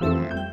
you